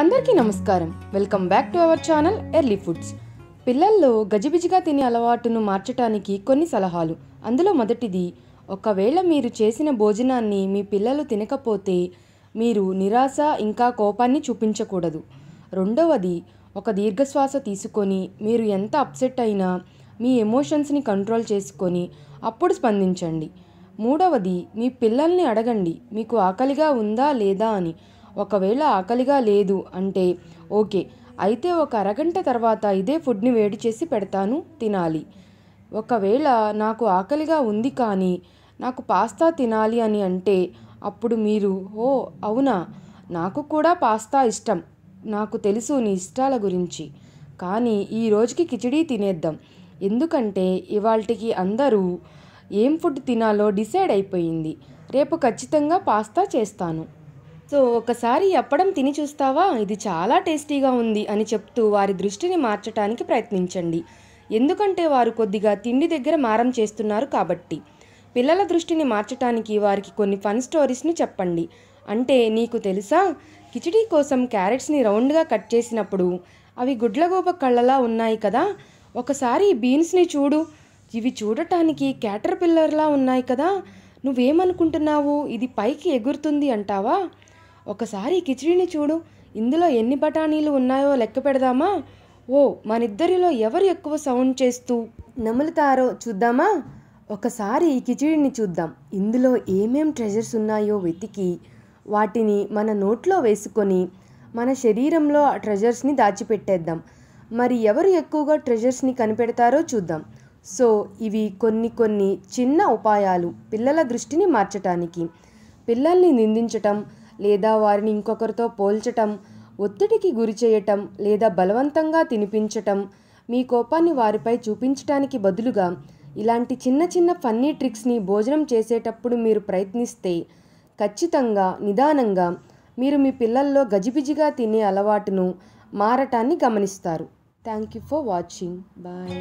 అందరికీ నమస్కారం. Welcome back to our channel early foods. పిల్లల్లో గజిబిజిగా తినే అలవాటును మార్చటానికి కొన్ని సలహాలు. అందులో మొదటిది ఒకవేళ మీరు చేసిన భోజనాన్ని మీ పిల్లలు తినకపోతే మీరు నిరాశ ఇంకా కోపాన్ని చూపించకూడదు. రెండవది ఒక దీర్ఘశ్వాస తీసుకొని మీరు ఎంత అప్సెట్ అయినా మీ ఎమోషన్స్ని కంట్రోల్ చేసుకొని అప్పుడు స్పందించండి. మూడవది మీ పిల్లల్ని అడగండి మీకు ఆకలిగా ఉందా లేదా అని. ఒకవేళ ఆకలిగా లేదు అంటే ఓకే అయితే ఒక అరగంట తర్వాత ఇదే ఫుడ్ని వేడి చేసి పెడతాను తినాలి. ఒకవేళ నాకు ఆకలిగా ఉంది కానీ నాకు పాస్తా తినాలి అని అంటే అప్పుడు మీరు ఓ అవునా? నాకు కూడా పాస్తా ఇష్టం. నాకు తెలుసు నీ ఇష్టాల గురించి. కానీ ఈ రోజుకి కిచిడీ తినేద్దాం. ఎందుకంటే ఇవాళకి అందరూ ఏం ఫుడ్ తినాలో డిసైడ్ అయిపోయింది. రేపు ఖచ్చితంగా పాస్తా చేస్తాను. సో ఒకసారి అప్పడం తిని చూస్తావా? ఇది చాలా టేస్టీగా ఉంది అని చెప్తూ వారి దృష్టిని మార్చడానికి ప్రయత్నించండి. ఎందుకంటే వారు కొద్దిగా తిండి దగ్గర మారం చేస్తున్నారు కాబట్టి. పిల్లల దృష్టిని మార్చడానికి వారికి కొన్ని ఫన్ స్టోరీస్ని చెప్పండి. అంటే నీకు తెలుసా? కిచిడీ కోసం క్యారెట్స్ని రౌండ్గా కట్ చేసినప్పుడు అవి గుడ్లగోప కళ్ళలా ఉన్నాయి కదా? ఒకసారి బీన్స్ని చూడు. ఇవి చూడటానికి క్యాటర్ పిల్లర్లా ఉన్నాయి కదా? నువ్వేమనుకుంటున్నావు? ఇది పైకి ఎగురుతుంది అంటావా? ఒకసారి ఈ కిచిడీని చూడు. ఇందులో ఎన్ని బఠానీలు ఉన్నాయో లెక్క పెడదామా? ఓ మనిద్దరిలో ఎవరు ఎక్కువ సౌండ్ చేస్తూ? నములుతారో చూద్దామా? ఒకసారి ఈ కిచిడీని చూద్దాం. ఇందులో ఏమేం ట్రెజర్స్ ఉన్నాయో వెతికి వాటిని మన నోట్లో వేసుకొని మన శరీరంలో ఆ ట్రెజర్స్ని దాచిపెట్టేద్దాం. మరి ఎవరు ఎక్కువగా ట్రెజర్స్ని కనిపెడతారో చూద్దాం. సో ఇవి కొన్ని కొన్ని చిన్న ఉపాయాలు పిల్లల దృష్టిని మార్చటానికి. పిల్లల్ని నిందించటం లేదా వారిని ఇంకొకరితో పోల్చటం ఒత్తిడికి గురి చేయటం లేదా బలవంతంగా తినిపించటం మీ కోపాన్ని వారిపై చూపించటానికి బదులుగా ఇలాంటి చిన్న చిన్న ఫన్నీ ట్రిక్స్ని భోజనం చేసేటప్పుడు మీరు ప్రయత్నిస్తే ఖచ్చితంగా నిదానంగా మీరు మీ పిల్లల్లో గజిబిజిగా తినే అలవాటును మారటాన్ని గమనిస్తారు. Thank you for watching. Bye.